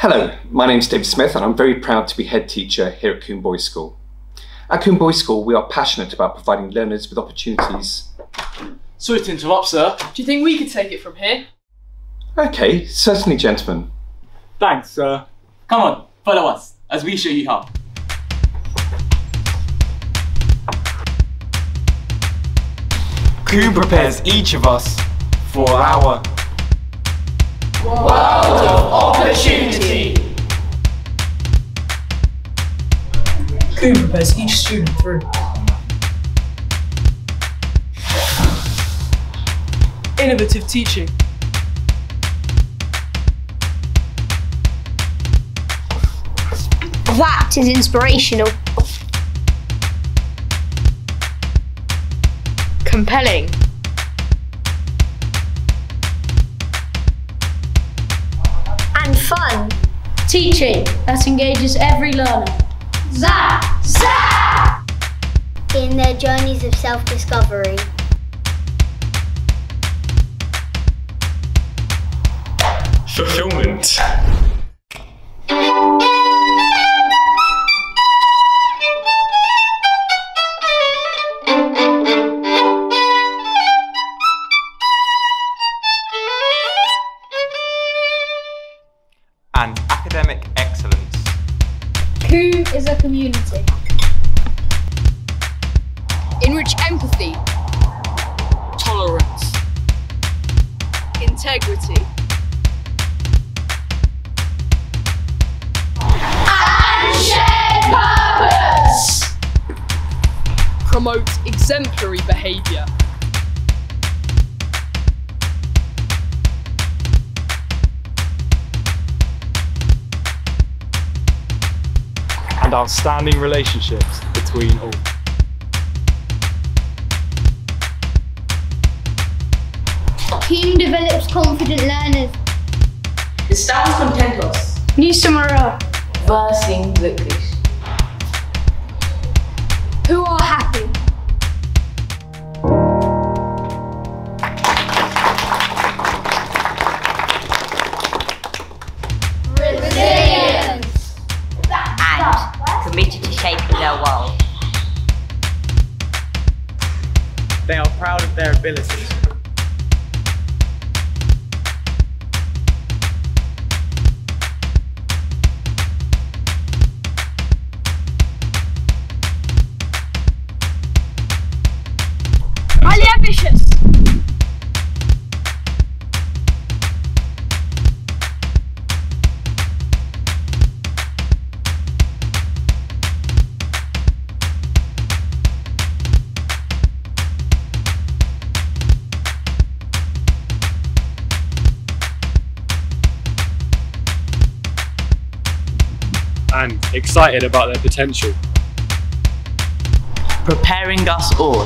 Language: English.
Hello, my name is David Smith and I'm very proud to be head teacher here at Coombe Boys School. At Coombe Boys School, we are passionate about providing learners with opportunities. Sorry to interrupt, sir. Do you think we could take it from here? Okay, certainly, gentlemen. Thanks, sir. Come on, follow us as we show you how. Coombe prepares each of us for our Opportunity. Coombe prepares each student through Innovative teaching. That is inspirational. Compelling. And fun. Teaching that engages every learner. Zap! Zap! In their journeys of self-discovery. fulfillment. And academic excellence. Coombe is a community. Enrich empathy. Tolerance. Integrity. And shared purpose! Promote exemplary behaviour. And outstanding relationships between all. Coombe develops confident learners. Estamos contentos. Nächste Mal. Wir sind glücklich. Who are happy. They are proud of their abilities. Excited about their potential. Preparing us all.